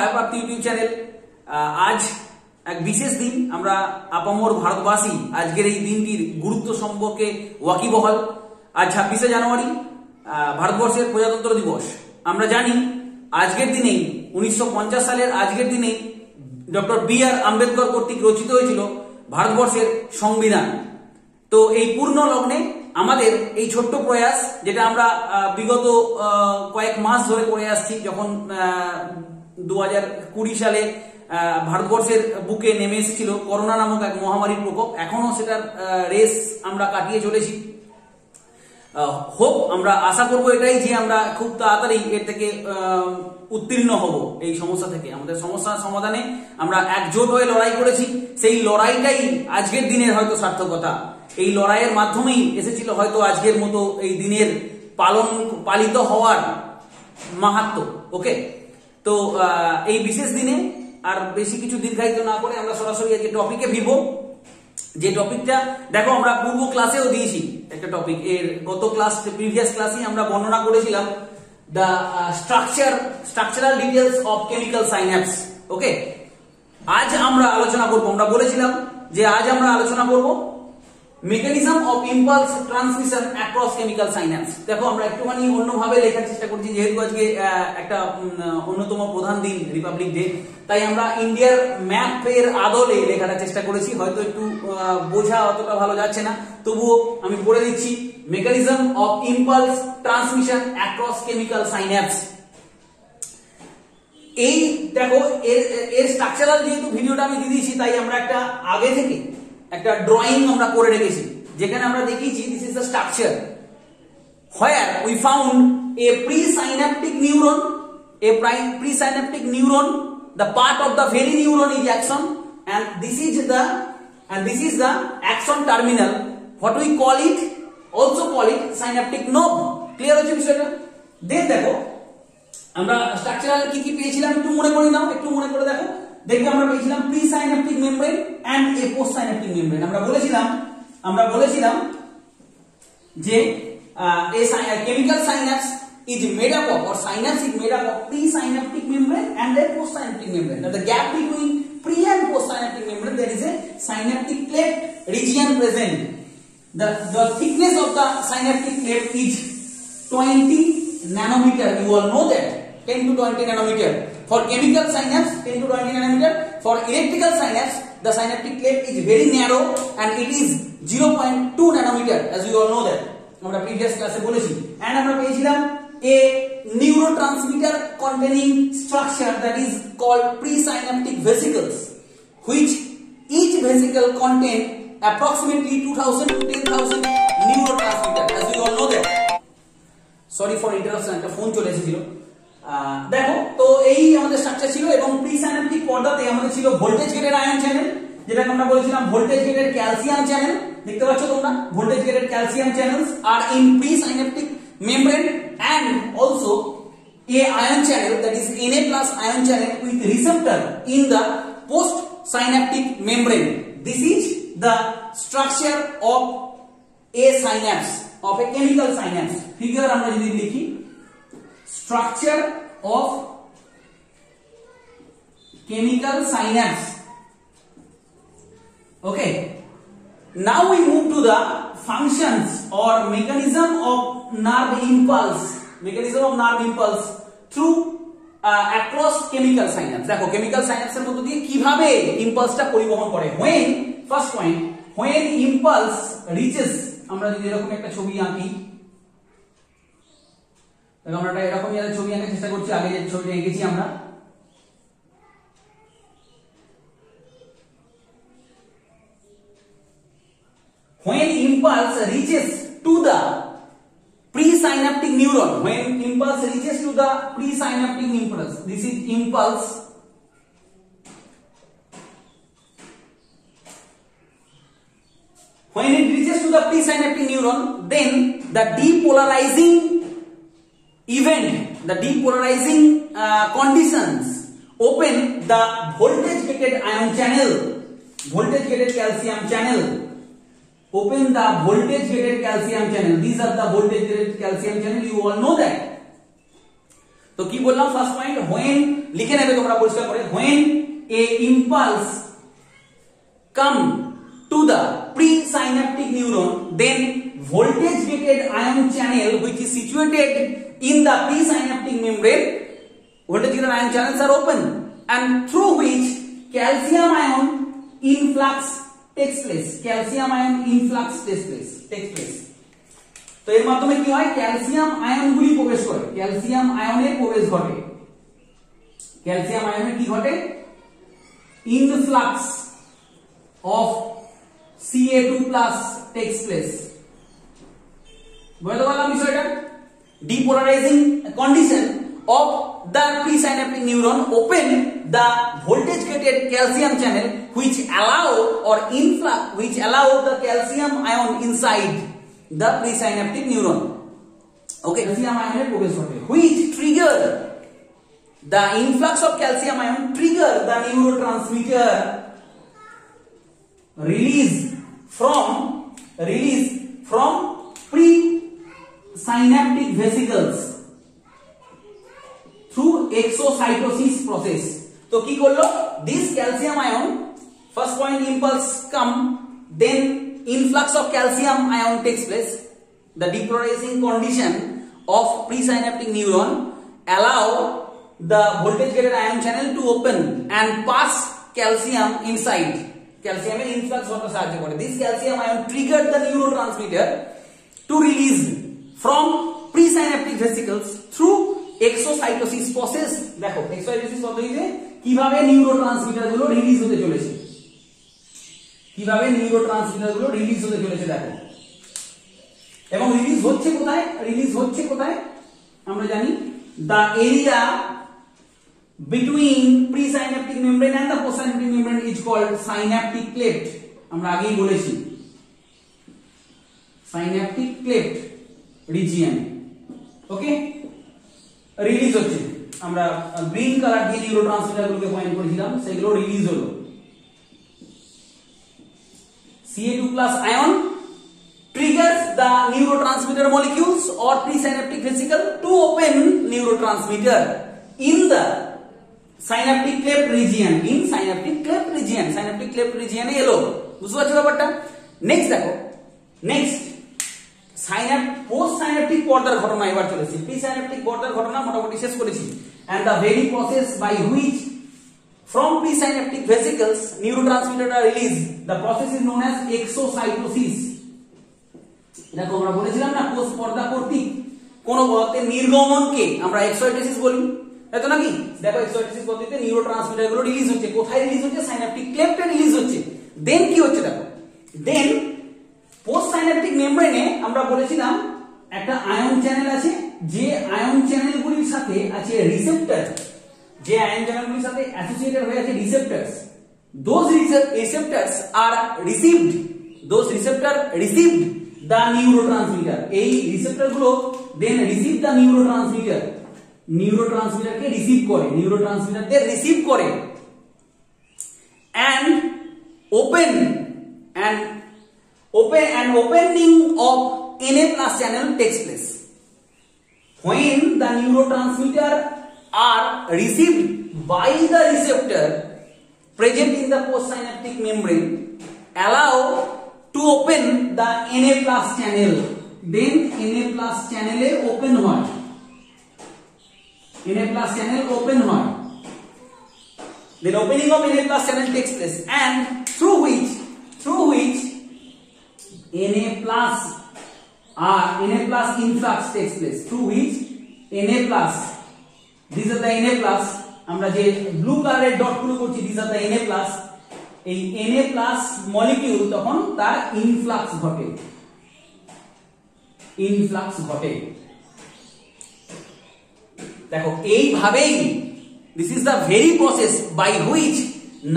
বায়োপ্রাপ্তি YouTube channel আজ এক বিশেষ দিন, আমরা আপামর ভারতবাসী আজকের এই দিনটির গুরুত্ব সম্পর্কে ওয়াকিবহাল। আজ ছাব্বিশে জানুয়ারি ভারতবর্ষের প্রজাতন্ত্র দিবস। আমরা জানি, আজকের দিনেই, উনিশশো পঞ্চাশ সালের আজকের দিনেই ডক্টর বি আর আম্বেদকর কর্তৃক রচিত হয়েছিল ভারতবর্ষের সংবিধান। তো এই পূর্ণ লগ্নে আমাদের এই ছোট্ট প্রয়াস, যেটা আমরা বিগত কয়েক মাস ধরে করে আসছি, যখন দু হাজার কুড়ি সালে ভারতবর্ষের বুকে নেমে এসেছিল করোনা নামক এক মহামারীর প্রকোপ। এখনও সেটার রেস আমরা কাটিয়ে চলেছি। হোপ আমরা আশা করব এটাই যে আমরা খুব তাড়াতাড়ি এর থেকে উত্তীর্ণ হব এই সমস্যা থেকে। আমাদের সমস্যার সমাধানে আমরা একজোট হয়ে লড়াই করেছি। সেই লড়াইটাই আজকের দিনের হয়তো সার্থকতা। এই লড়াইয়ের মাধ্যমেই এসেছিল হয়তো আজকের মতো এই দিনের পালন, পালিত হওয়ার মাহাত্ম ওকে তো এই বিশেষ দিনে আর বেশি কিছু দীর্ঘায়িত না করে আমরা সরাসরি আজকে টপিকে ভিবো। যে টপিকটা দেখো, আমরা পূর্ব ক্লাসেও দিয়েছি একটা টপিক এর গত ক্লাস প্রিভিয়াস ক্লাসে আমরা বর্ণনা করেছিলাম the structure structural details of chemical synapse okay আজ আমরা আলোচনা করব, আমরা বলেছিলাম যে আজ আমরা আলোচনা করব mechanism of impulse transmission across chemical synapse দেখো, আমরা একটুখানি অন্যভাবে লেখার চেষ্টা করছি, যেহেতু আজকে একটা অন্যতম প্রধান দিন রিপাবলিক ডে তাই আমরা ইন্ডিয়ার ম্যাপের আদলে লেখাটা চেষ্টা করেছি। হয়তো একটু বোঝা অতটা ভালো যাচ্ছে না, তবুও আমি পড়ে দিচ্ছি mechanism of impulse transmission across chemical synapse এই, দেখো, এর এর স্ট্রাকচারাল যেহেতু ভিডিওটা আমি দিয়ে দিয়েছি, তাই আমরা একটা আগে থেকে একটা ড্রয়িং আমরা করে রেখেছি। যেখানে আমরা দেখিয়েছি this is the structure where we found a pre synaptic neuron a prime pre synaptic neuron the part of the very neuron is axon and this is the and this is the axon terminal what we call it also call it synaptic knob clear হচ্ছে বিষয়টা? দেন দেখো, আমরা structural কি কি পেয়েছিলাম একটু মনে করে নাও, একটু মনে করে দেখো। দেখবে আমরা পেয়েছিলাম presynaptic membrane and a postsynaptic membrane আমরা বলেছিলাম আমরা বলেছিলাম যে a chemical synapse is made up of or synapse is made up of pre-synaptic membrane and then post-synaptic membrane. Now the gap between pre and post-synaptic membrane there is a synaptic cleft region present. The, the thickness of the synaptic cleft is 20 nanometer. You all know that 10 to 20 nanometer. For chemical synapse 10 to 20 nanometer. For electrical synapse the synaptic cleft is very narrow and it is 0.2 nanometer as you all know that. আমরা previous ক্লাসে বলেছি and আমরা পেয়েছিলাম a neurotransmitter containing structure that is called presynaptic vesicles which each vesicle contain approximately 2000 to 10000 neurotransmitter as you all know that sorry for interruption একটা phone চলে এসেছিল দেখো structure ছিল এবং প্রিসাইনাপটিক পর্দাতে আমাদের ছিল ভোল্টেজ গেটের আয়ন চ্যানেল যেটাকে আমরা বলেছিলাম ভোল্টেজ গেটের ক্যালসিয়াম চ্যানেল দেখতে পাচ্ছ তোমরা ভোল্টেজ গেটের calcium channels are in presynaptic membrane and also a ion channel that is Na plus ion channel with receptor in the post synaptic membrane. This is the structure of a synapse of a chemical synapse. Figure আমরা যদি লিখি structure of chemical synapse. Okay. Now we move to the functions or mechanism of nerve impulse. Mechanism of nerve impulse through uh, across chemical synapse. দেখো chemical synapse এর মধ্যে দিয়ে কিভাবে ইম্পালসটা পরিবহন করে when first point when impulse reaches আমরা যদি এরকম একটা ছবি আঁকি দেখো আমরা একটা এরকমই একটা ছবি আঁকার চেষ্টা করছি আগে যে ছবিটা এঁকেছি আমরা when impulse reaches to the presynaptic neuron when impulse reaches to the presynaptic impulse this is impulse. When it reaches to the presynaptic neuron then the depolarizing event the depolarizing uh, conditions open the voltage gated ion channel voltage gated calcium channel open the voltage gated calcium channel these are the voltage gated calcium channel you all know that তো কি বললাম first point when লিখে নেবে তোমরা পরিষ্কার করে when a impulse come to the presynaptic neuron then voltage gated ion channel which is situated in the presynaptic membrane voltage gated ion channels are open and through which calcium ion influx takes place calcium ion influx takes place takes place তো এর মাধ্যমে কি হয় calcium আয়নগুলি প্রবেশ করে calcium আয়নের প্রবেশ ঘটে ক্যালসিয়াম আয়নের কি ঘটে influx of Ca2 plus takes place বুঝতে পারলাম বিষয়টা depolarizing condition of the presynaptic neuron open the voltage gated calcium channel which allow or influx which allow the calcium ion inside the presynaptic neuron. Okay. Calcium ion which trigger the influx of calcium ion trigger the neurotransmitter release from release from presynaptic vesicles. Through exocytosis process তো কি করল this calcium ion first point impulse come then influx of calcium ion takes place the depolarizing condition of presynaptic neuron allow the voltage gated ion channel to open and pass calcium inside ক্যালসিয়ামের influx হতে সাহায্য করে this calcium ion trigger the neurotransmitter to release from presynaptic vesicles through exocytosis process দেখো exocytosis পদ্ধতিতে কীভাবে নিউরোট্রান্সমিটারগুলো release হতে চলেছে? কীভাবে নিউরোট্রান্সমিটারগুলো রিলিজ হতে চলেছে, দেখো। এবং রিলিজ হচ্ছে কোথায়? রিলিজ হচ্ছে কোথায়? আমরা জানি the area between presynaptic membrane and the postsynaptic membrane is called synaptic plate আমরা আগেই বলেছি। synaptic plate region okay release হচ্ছে। আমরা গ্রিন কালার দিয়ে নিউরোট্রান্সমিটার গুলোকে পয়েন্ট করেছিলাম, সেগুলো রিলিজ হলো। Ca2 plus ion triggers the neurotransmitter molecules or presynaptic vesicle to open neurotransmitter in the synaptic cleft region in synaptic cleft region synaptic cleft রিজিয়নে এলো। বুঝতে পারছ ব্যাপারটা? নেক্সট দেখো। নেক্সট সাইনাপ পোস্ট সাইনাপটিক পর্দার ঘটনা এবার চলেছে প্রি সাইনাপটিক পর্দার ঘটনা মোটামুটি শেষ করেছি। And the very process by which from presynaptic vesicles neurotransmitters are released, the process is known as exocytosis. দেখো আমরা বলেছিলাম না, কোষ পর্দা কর্তৃক। কোন পদার্থের নির্গমনকে আমরা এক্সাইটোসিস বলি। তাই তো নাকি? দেখো এক্সাইটোসিস পদ্ধতিতে নিউরোট্রান্সমিটারগুলো রিলিজ হচ্ছে। কোথায় রিলিজ হচ্ছে? সাইনাপটিক ক্লেফটে রিলিজ হচ্ছে। দেন কি হচ্ছে দেখো? দেন পোস্ট সাইনাপটিক মেমব্রেনে আমরা বলেছিলাম, একটা আয়ন চ্যানেল আছে, যে আয়ন চ্যানেলগুলির সাথে আছে রিসেপ্টর যে আয়ন চ্যানেলগুলির সাথে অ্যাসোসিয়েটেড হয়ে আছে receptors those receptors are received those receptor received the neurotransmitter এই রিসেপ্টরগুলো দেন রিসিভ দ্য নিউরোট্রান্সমিটার নিউরোট্রান্সমিটারকে রিসিভ করে নিউরোট্রান্সমিটারদের রিসিভ করে। And open and open and opening of Na plus channel takes place when the neurotransmitter are received by the receptor present in the postsynaptic membrane allow to open the Na plus channel then Na plus channel A open হয় Na plus channel open হয় then opening of Na plus channel takes place and through which through which Na plus or Na plus influx takes place through which Na plus these are the Na plus আমরা যে blue কালারের ডটগুলো করছি these are the Na plus এই Na plus molecule তখন তার influx ঘটে influx ঘটে দেখো এইভাবেই this is the very process by which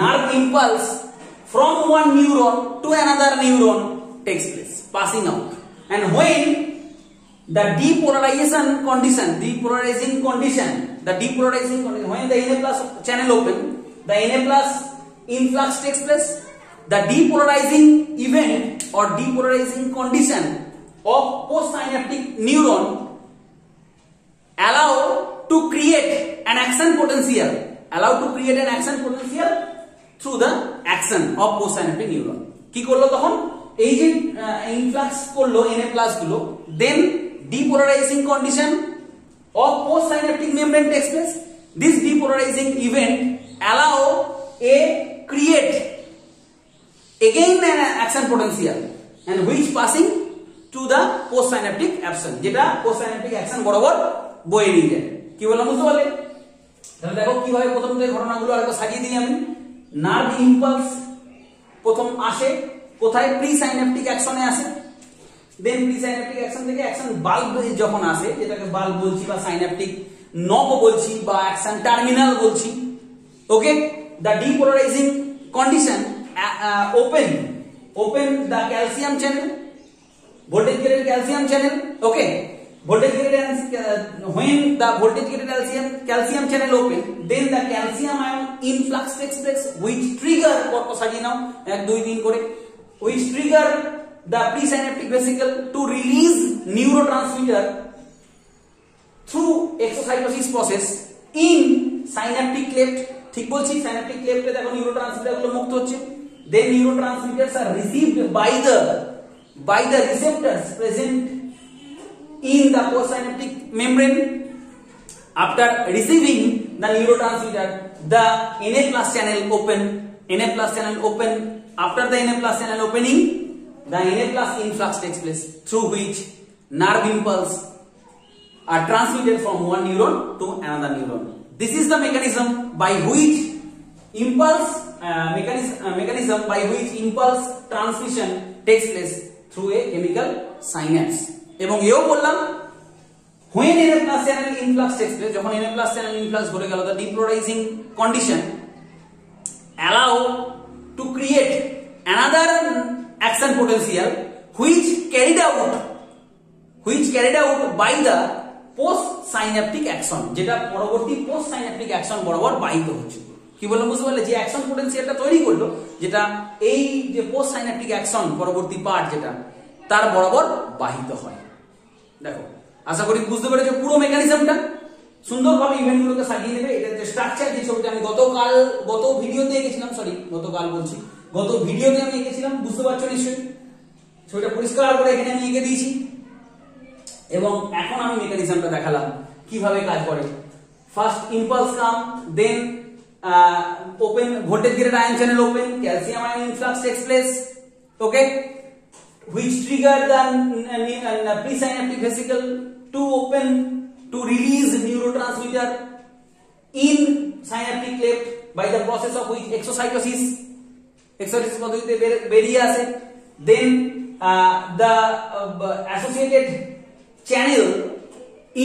nerve impulse from one neuron to another neuron takes place passing out and when the depolarization condition depolarizing condition the depolarizing condition when the Na plus channel open the Na plus influx takes place the depolarizing event or depolarizing condition of postsynaptic neuron allow to create an action potential allow to create an action potential through the action of postsynaptic neuron কি করল তখন এই যে influx করল N A প্লাসগুলো then depolarising condition of post synaptic membrane takes place this depolarising event allow a create again an action potential and which passing to the post synaptic action যেটা post synaptic action বরাবর বয়ে নিয়ে যায়। কি বললাম, বুঝতে পারলে? তাহলে দেখো কীভাবে প্রথম যে ঘটনাগুলো আরেকটা সাজিয়ে দিই আমি। নার্ভ ইম্পালস প্রথম আসে কোথায় প্রি সাইনেপটিক অ্যাকশনে আসে? দেন প্রি সাইনাপটিক অ্যাকশন থেকে অ্যাকশন বাল্ব যখন আসে, যেটাকে বাল্ব বলছি বা সাইনাপটিক নব বলছি বা অ্যাকশন টার্মিনাল বলছি okay the depolarizing condition open open the calcium channel voltage graded calcium channel okay voltage graded when the voltage graded calcium calcium channel open then the calcium ion influx express with trigger পর পর সাজিয়ে নাও এক, দুই দিন করে। Which trigger the presynaptic vesicle to release neurotransmitter through exocytosis process in synaptic cleft ঠিক বলছি synaptic cleft এ দেখো নিউরোট্রান্সমিটারগুলো মুক্ত হচ্ছে then neurotransmitters are received by the by the receptors present in the postsynaptic membrane after receiving the neurotransmitter the na plus channel open na plus channel open after the na plus channel opening the na plus influx takes place through which nerve impulse are transmitted from one neuron to another neuron this is the mechanism by which impulse uh, mechanism, uh, mechanism by which impulse transmission takes place through a chemical synapse এবং এও বললাম when na plus channel influx takes place যখন na plus channel influx ঘটে গেল the depolarizing condition allow to create another action potential which carried out, which carried out by the post synaptic action, যেটা পরবর্তী postsynaptic action বরাবর বাহিত হচ্ছে। কি বললাম, বুঝতে পারলে? যে অ্যাকশন পোটেনশিয়ালটা তৈরি করল, যেটা এই যে পোস্ট সাইন্যাপটিক অ্যাকশন পরবর্তী পার্ট যেটা, তার বরাবর বাহিত হয়। দেখো, আশা করি বুঝতে পেরেছ পুরো মেকানিজমটা সুন্দরভাবে ইভেন্টগুলোকে সাজিয়ে দেবে এটা যে স্ট্রাকচার যে ছবিটা আমি গতকাল গত ভিডিওতে এঁকেছিলাম সরি গতকাল বলছি গত ভিডিওতে আমি এঁকেছিলাম বুঝতে পারছ নিশ্চয়ই? ছবিটা পরিষ্কার করে এখানে আমি এঁকে দিয়েছি। এবং এখন আমি মেকানিজমটা দেখালাম কীভাবে কাজ করে। First impulse come then open voltage gated ion channel open calcium ion influx takes place okay which trigger the uh, presynaptic vesicle to open to release neurotransmitter in synaptic cleft by the process of which exocytosis exocytosis পদ্ধতিতে বেরিয়ে আসে then uh, the uh, associated channel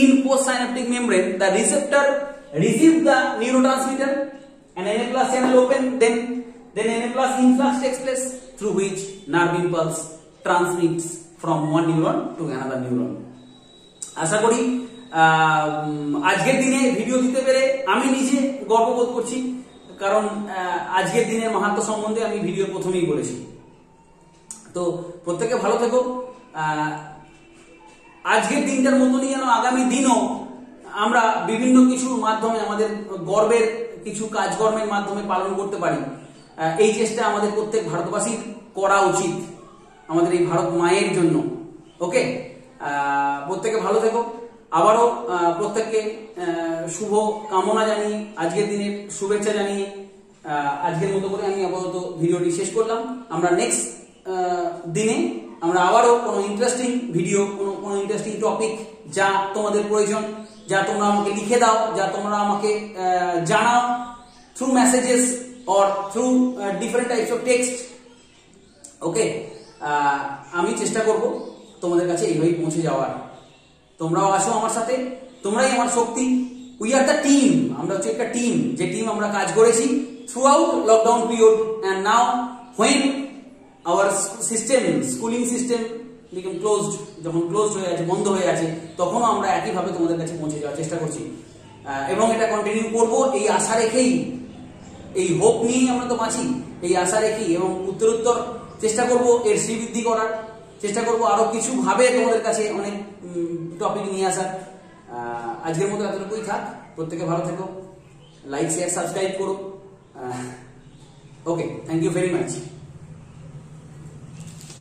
in postsynaptic membrane the receptor receive the neurotransmitter and Na plus channel open then then Na plus influx takes place through which nerve impulse transmits from one neuron to another neuron আশা করি আজকের দিনে video দিতে পেরে আমি নিজে গর্ববোধ করছি, কারণ আজকের দিনের মাহাত্ম সম্বন্ধে আমি ভিডিও প্রথমেই বলেছি। তো প্রত্যেকে ভালো থেকো। আজকের দিনটার মতনই যেন আগামী দিনও আমরা বিভিন্ন কিছুর মাধ্যমে আমাদের গর্বের কিছু কাজকর্মের মাধ্যমে পালন করতে পারি। এই চেষ্টা আমাদের প্রত্যেক ভারতবাসীর করা উচিত, আমাদের এই ভারত মায়ের জন্য। ওকে প্রত্যেকে ভালো থেকো। আবারও প্রত্যেককে শুভ কামনা জানিয়ে, আজকের দিনের শুভেচ্ছা জানিয়ে আজকের মতো করে আমি আপাতত ভিডিওটি শেষ করলাম। আমরা নেক্সট দিনে আমরা আবারও কোনো ইন্টারেস্টিং ভিডিও কোনো কোনো ইন্টারেস্টিং টপিক যা তোমাদের প্রয়োজন, যা তোমরা আমাকে লিখে দাও, যা তোমরা আমাকে জানাও through messages or through different types of text okay আমি চেষ্টা করব তোমাদের কাছে এইভাবেই পৌঁছে যাওয়ার। তোমরাও আসো আমার সাথে। তোমরাই আমার শক্তি। উই আর দ্য টিম আমরা হচ্ছে একটা টিম যে টিম আমরা কাজ করেছি throughout lockdown period and now when our system schooling system become closed যখন ক্লোজ হয়ে আছে, বন্ধ হয়ে আছে, তখনও আমরা একইভাবে তোমাদের কাছে পৌঁছে যাওয়ার চেষ্টা করছি। এবং এটা কন্টিনিউ করব এই আশা রেখেই। এই হোপ নিয়েই আমরা তো বাঁচি। এই আশা রেখেই এবং উত্তরোত্তর চেষ্টা করব এর শ্রীবৃদ্ধি করার। চেষ্টা করব আরও কিছুভাবে তোমাদের কাছে অনেক টপিক নিয়ে আসার। আজকের মতো এতটুকুই থাক। প্রত্যেকে ভালো থেকো। লাইক শেয়ার সাবস্ক্রাইব করো। Okay thank you very much